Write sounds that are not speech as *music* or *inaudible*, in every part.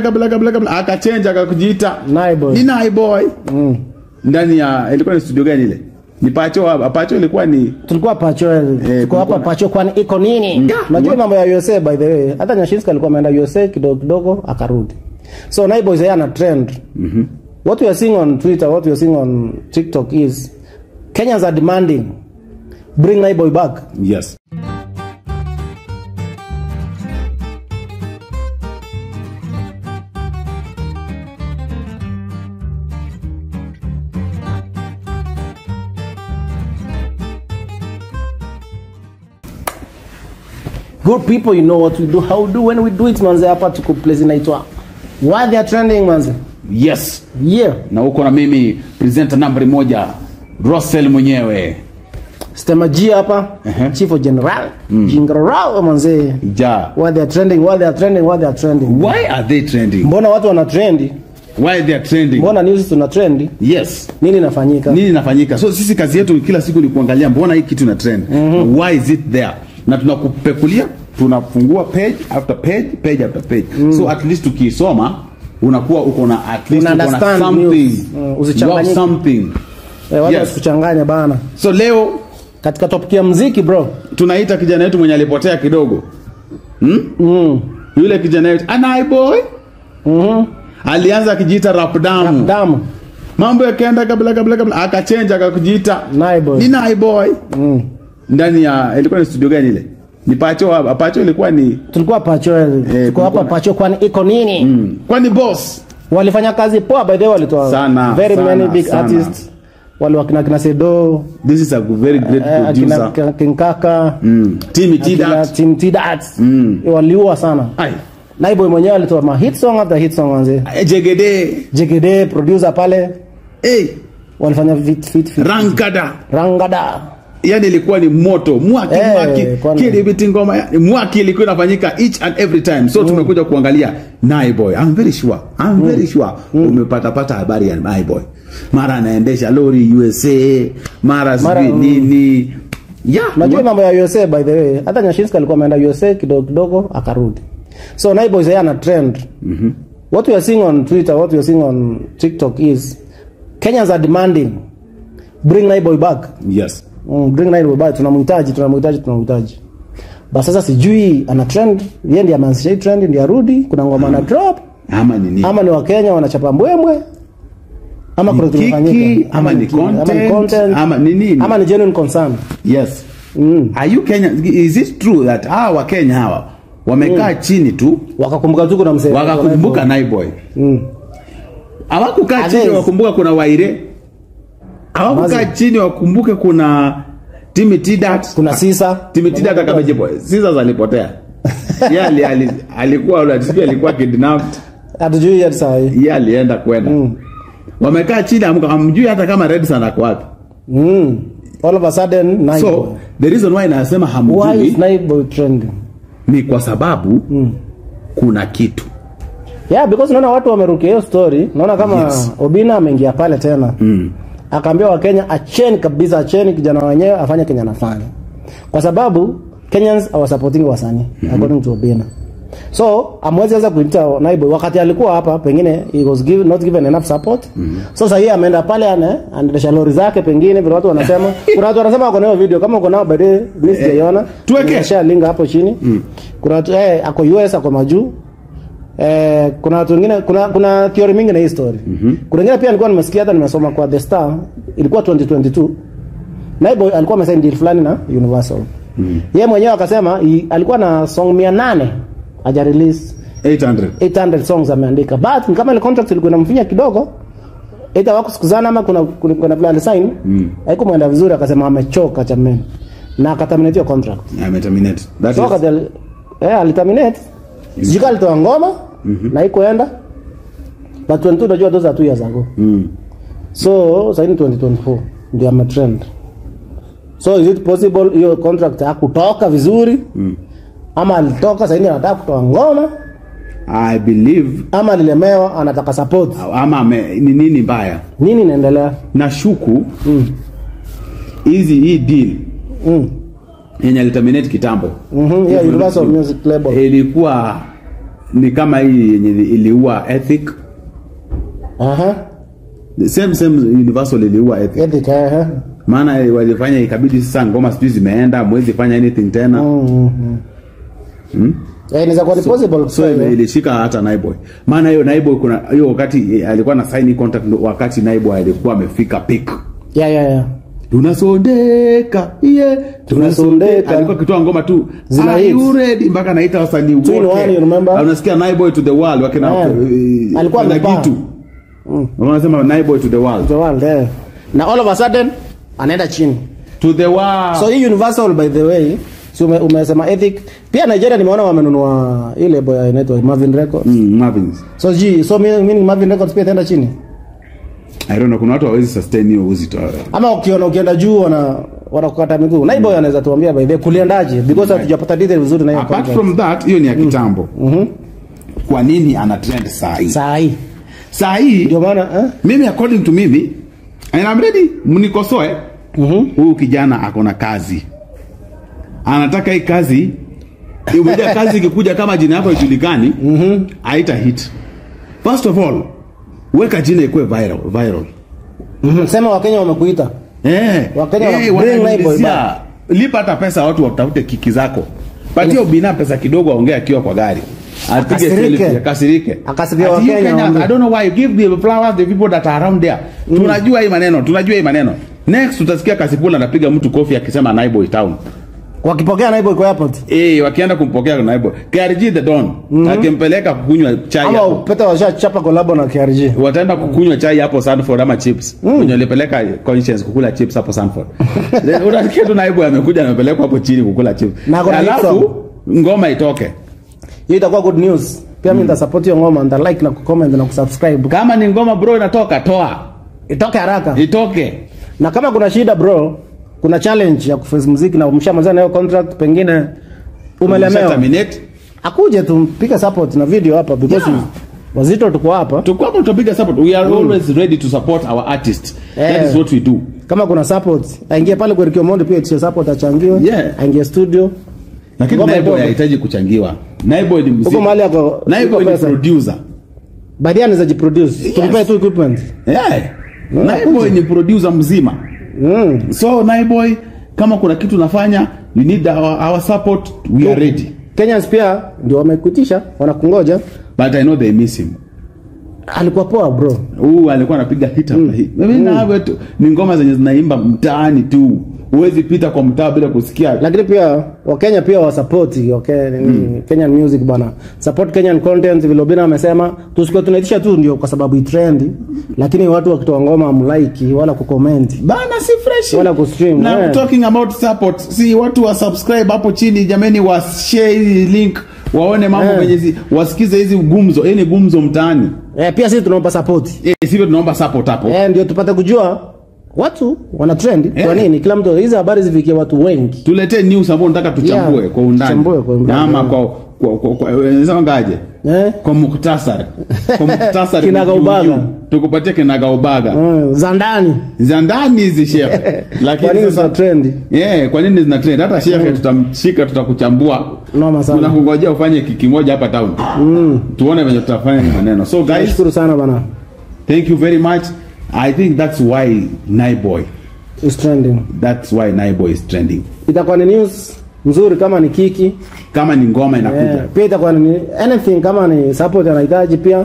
kabla kabla kabla akachenja akakujiita. Nai boy. ni Nai boy. Mm. ndani ya ilikuwa ni studio gani ile? Ni pacho hapa pacho ilikuwa ni tulikuwa pacho Eh, tuko hapa pacho kwani iko nini? Unajua nga. mambo ya USA by the way. Hata Nyashinska alikuwa ameenda USA kidogo kidogo akarudi. So Nai boys yeye ana trend. What we are seeing on Twitter what we are seeing on TikTok is Kenyans are demanding bring Nai boy back. Yes good people you know what we do. How we do when we do it manze hapa tuko place inaitwa why they are trending manze? Yes. Yeah. Na uko na mimi presenter nambari moja Russell mwenyewe. Stema G hapa Ehe. chief of general. General manze. Ja. Why they are trending why they are trending why they are trending? Why are they trending? Mbona watu wana trendi why they are trending? Mbona news tuna trendi yes. Nini inafanyika? Nini inafanyika? So sisi kazi yetu kila siku ni kuangalia mbona hii kitu ina trend. Why is it there? Na tunakupekulia tunafungua page after page page after page mm. so at least ukisoma unakuwa uko na at least uko na something. Mm, have usichanganyike. something eh, wala Yes. wasikuchanganya bana so leo katika topic ya mziki bro tunaita kijana wetu mwenye alipotea kidogo hmm? mm. yule kijana wetu anai boy mm -hmm. alianza akijiita rap damu damu mambo yakaenda kabla kabla kabla akachenja akakujiita Nai boy. ni nai boy mm. ndani ya ilikuwa ni studio gani ile ni pacho hapa pacho ilikuwa ni tulikuwa pacho eh, tuko hapa pacho kwani iko nini mm. kwani boss walifanya kazi poa by the way walitoa Sana, very sana, many big sana. artists wale wakina kina Sedo this is a very great eh, producer kina Kinkaka mm. Team T akina that Tidat Mm. waliua sana ai Naiboy mwenyewe alitoa ma hit song after hit song wanze Jegede. jegede producer pale Eh. hey walifanya fit fit, fit. Rangada. Rangada yani ilikuwa ni moto. Mwaki hey, mwaki. kwani- kile biti ngoma yani mwaki ilikuwa inafanyika each and every time. So mm. tumekuja kuangalia Nai boy. I'm very sure. I'm mm. very sure. Mm. umepata pata habari ya Nai boy. Mara anaendesha lori USA mara sijui mm. nini. Yeah Unajua mambo ya USA by the way hata Nyashinska alikuwa ameenda USA kidogo kidogo akarudi. So Naiboy yeye ana trend. Mm -hmm. what we are seeing on Twitter what we are seeing on TikTok is Kenyans are demanding bring Nai Boy back. Yes mm, bring Naiboy back tunamhitaji tunamhitaji tunamhitaji. Basi sasa sijui ana trend yeye ndiye ameanzisha hii trend ndiye arudi kuna ngoma na drop. Ama ni nini? Ama ni wakenya wanachapa mbwembwe. Ama kuna kinafanyika. ama ni content, ama ni nini? ama ni genuine concern. Yes. Mm. are you Kenya? Is it true that hawa wa Kenya hawa wamekaa chini tu? Wakakumbuka tu kuna msee. Wakakumbuka Naiboy. mm. hawakukaa chini wakumbuka kuna Waire hawakukaa chini wakumbuke kuna Timmy Tidat kuna sisa. Timmy Tidat akamejipo sisa alipotea yeye ali, ali, alikuwa unajisikia alikuwa kidnapped. Hatujui hadi saa hii. Yeye alienda kwenda. Mm. wamekaa chini hamjui hata kama Redson ako wapi. Mm. all of a sudden Naiboy. so the reason why nasema why is Naiboy trending? ni kwa sababu kuna kitu. Yeah because naona watu wamerukia hiyo story. Naona kama Yes. Obina ameingia pale tena. Mm. Akaambia wakenya acheni kabisa acheni kijana wenyewe afanye kenye anafanya. Kwa sababu Kenyans are supporting wasanii according to Obina. So amwezi sasa kuita naibu. Wakati alikuwa hapa pengine he was given, not given enough support. Mm -hmm. so sasa hii ameenda pale ana anaendesha lori zake pengine vile watu wanasema. *laughs* Kuna watu wanasema wako nayo video. Kama uko nao baadaye mimi sijaiona tuweke. share link hapo chini. Mm. kuna watu eh ako US ako majuu Eh, kuna watu wengine kuna kuna theory mingi na hii story. Kuna wengine pia nilikuwa nimesikia hata nimesoma kwa The Star ilikuwa 2022. Naibo alikuwa amesign deal fulani na Universal. Mm -hmm. Yeye mwenyewe akasema alikuwa na song 800 haja release 800 800 songs ameandika. But kama ile contract ilikuwa inamfinya kidogo. Aidha wako sikuzana ama kuna kuna, kuna plan sign. Mm. Haikumwenda vizuri akasema amechoka jamani. Na akaterminate hiyo contract. ameterminate that So is Kadel, eh, aliterminate sijui alitoa ngoma na ikuenda but 22 unajua those are 2 years ago. Mm. so sasa ni 2024 ndio ametrend so is it possible hiyo contract hakutoka vizuri? Mm. ama alitoka sasa anataka kutoa ngoma? I believe ama alilemewa anataka support? Ama ni nini mbaya? Nini inaendelea? Nashuku mm. hizi hii deal mm. Yenye aliterminate kitambo Mhm, yeah, Universal Music Label ilikuwa ni kama hii yenye iliua ethic Aha. same same universal iliua ethic Ethic, aha. maana walifanya ikabidi sasa ngoma sijui zimeenda mwezi fanya anything tena Mm, -hmm. Eh, inaweza kuwa ni possible so kusema. ilishika hata Naiboy maana hiyo Naiboy kuna hiyo wakati eh, alikuwa na sign contract wakati Naiboy alikuwa amefika peak Yeah, yeah, yeah. Tunasondeka yeah, Tunasondeka. alikuwa kitoa ngoma tu Zina "Are hits. you ready mpaka anaita wasanii wote? Na unasikia boy to the world wakina Yeah. eh, Alikuwa na amepaa. gitu wanasema Naiboy to the world The world, eh. Na all of a sudden anaenda chini. to the world So hii Universal by the way, si ume, umesema ethic. Pia Nigeria nimeona wamenunua ile boy inaitwa Marvin Records. mm, Marvin So ji, so mimi Marvin Records pia itaenda chini. I don't know kuna watu hawezi sustain hiyo uzito. Ama ukiona ukienda juu wana wanakukata miguu. Na boy anaweza tuambia by the way kuliendaje because hatujapata detail vizuri na hiyo apart from that hiyo ni ya kitambo. Mhm. kwa nini ana trend saa hii? Saa hii. saa hii Ndio maana eh? mimi according to mimi and I'm ready mnikosoe. Mhm. huyu kijana ako na kazi. Anataka hii kazi umejua kazi ikikuja kama jina yako ijulikani haita hit. First of all weka jina ikuwe viral viral. Mm -hmm. Sema Wakenya wamekuita. eh Wakenya hey, eh, wanaulizia, lipa hata pesa watu watafute kiki zako. Patia ubina pesa kidogo aongee akiwa kwa gari. Apige selfie akasirike. Akasirike Wakenya I don't know why you give the flowers the people that are around there. Mm. tunajua hii maneno tunajua hii maneno. Next utasikia Kasipula anapiga mtu kofi akisema Naiboy town Wakipokea Naiboy iko airport. eh wakienda kumpokea Naiboy KRG the Don mm -hmm. akimpeleka kukunywa chai Ama upeta washa chapa collab na KRG. wataenda kukunywa chai hapo Sanford ama chips mm. wenye walipeleka conscience kukula chips hapo Sanford *laughs* Then unasikia tu naibu amekuja amepelekwa hapo chini kukula chips Na ako na hit song. alafu ngoma itoke Hiyo itakuwa good news. Pia mimi mm. nitasupport hiyo ngoma, nita like na kucomment na kusubscribe. kama ni ngoma bro inatoka toa Itoke haraka. itoke Na kama kuna shida bro, kuna challenge ya kufanya muziki na umshamaliza nayo hiyo contract pengine umelemewa. Akuje tumpige support na video hapa because Yeah. wazito tuko hapa. tuko hapa tupiga support we are mm. always ready to support our artists that Eh. is what we do Kama kuna support, aingie pale kwa Rikio Monde, pia itishe support achangiwe. Yeah. Aingie studio. lakini Naiboy itoke. hahitaji kuchangiwa Naiboy ni mzee Huko mahali yako Naiboy ni producer Baadaye anaweza jiproduce. Yes. Tumpe tu equipment. yeah. Naiboy ni producer mzima Mm. so Naiboy kama kuna kitu nafanya you need our, our support we are ready Kenyans pia ndio wamekuitisha, wanakungoja. but I know they miss him Alikuwa poa bro. Uh, alikuwa anapiga hit after hit mimi na hapo tu ni ngoma zenye zinaimba mtaani tu huwezi pita kwa mtaa bila kusikia. Lakini pia wakenya pia wasapoti okay, mm. kenyan music bana support kenyan content vile Obinna amesema. Tusikuwa tunaitisha tu ndio kwa sababu itrendi lakini watu wakitoa ngoma mlaiki wala kucomment. Bana si fresh. Wala kustream, na yeah. talking about support si watu wa subscribe hapo chini jameni wa share hii link waone mambo Yeah. Mwenyezi wasikize hizi gumzo. Hii ni gumzo mtaani. Eh, pia sisi tunaomba support. Eh sivyo tunaomba support hapo. Eh, ndio tupate kujua watu wana trend. Yeah. kwa nini? Kila mtu hizi habari zifikie watu wengi. Tuletee news ambayo nataka tuchambue Yeah, kwa undani. Chambue kwa undani, ama kwa kwa kwa, kwa unasema ngaje eh? kwa muktasari. Kwa muktasari *laughs* Kinaga ubaga. juu, juu. tukupatie kinagaubaga. Mm, za ndani. Za ndani hizi shehe *laughs* kwa nini zina trend? Yeah, kwa nini zina trend? Hata shehe tutamshika tutakuchambua. Noma sana. Tunakungojea ufanye kiki moja hapa town. Mm. tuone venye tutafanya maneno. So guys nashukuru sana bana. thank you very much i think that's why Naiboy. Is trending. That's why Naiboy is trending. Itakuwa ni news nzuri kama ni kiki. Kama ni ngoma inakuja. Yeah. pia itakuwa ni anything kama ni support anahitaji pia.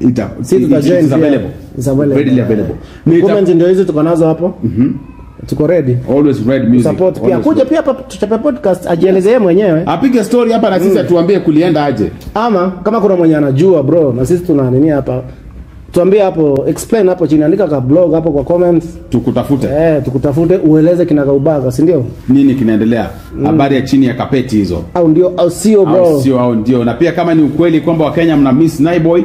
Ita si tutajoin is available. It's available. readily available. Yeah. Comment ndio hizo tuko nazo hapo. Tuko ready. Always read music. Support pia. Always kuja pia hapa tuchape podcast ajieleze yeye mwenyewe. Apige story hapa na sisi mm. atuambie kulienda aje. Ama kama kuna mwenye anajua bro na sisi tuna nini hapa tuambie hapo explain hapo chini andika ka blog hapo kwa comments. Tukutafute. Eh tukutafute ueleze kinagaubaga si ndio? Nini kinaendelea? Habari mm. ya chini ya kapeti hizo. Au ndio au sio bro? Au sio au ndio. Na pia kama ni ukweli kwamba wakenya mna miss Naiboy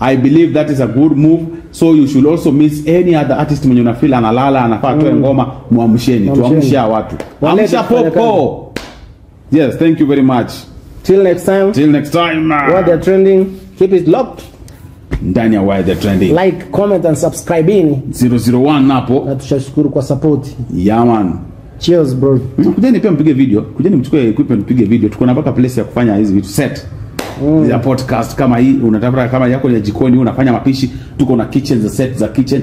I believe that is a good move. So you should also miss any other artist mwenye unafeel analala anafaa toe ngoma muamsheni tuamshe watu. Amsha popo. yes thank you very much. Till next time. Till next time What they're trending keep it locked ndani ya why the trending. Like comment and subscribe in 001 napo na tushashukuru kwa support. Yaman cheers bro. Kujeni pia mpige video. Kujeni mchukue equipment mpige video. Tuko na mpaka place ya kufanya hizi vitu set. Mm. ya podcast kama hii unatafuta kama yako ya jikoni unafanya mapishi. Tuko na kitchen za set za kitchen.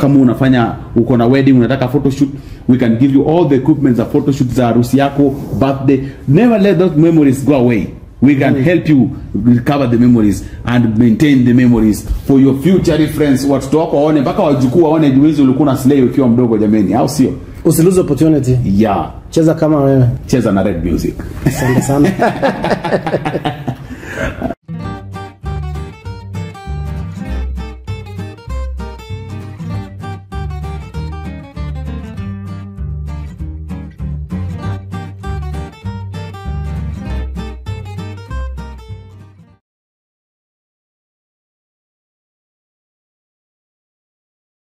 Kama unafanya uko na wedding unataka photoshoot we can give you all the equipment za photoshoot za harusi yako birthday. Never let those memories go away we can help you recover the memories and maintain the memories for your future reference. watoto wako waone mpaka wajukuu waone juizi ulikuwa na slay ukiwa mdogo jameni au sio? Usilose opportunity. Yeah. Cheza kama wewe. Cheza na red music. Asante sana *laughs*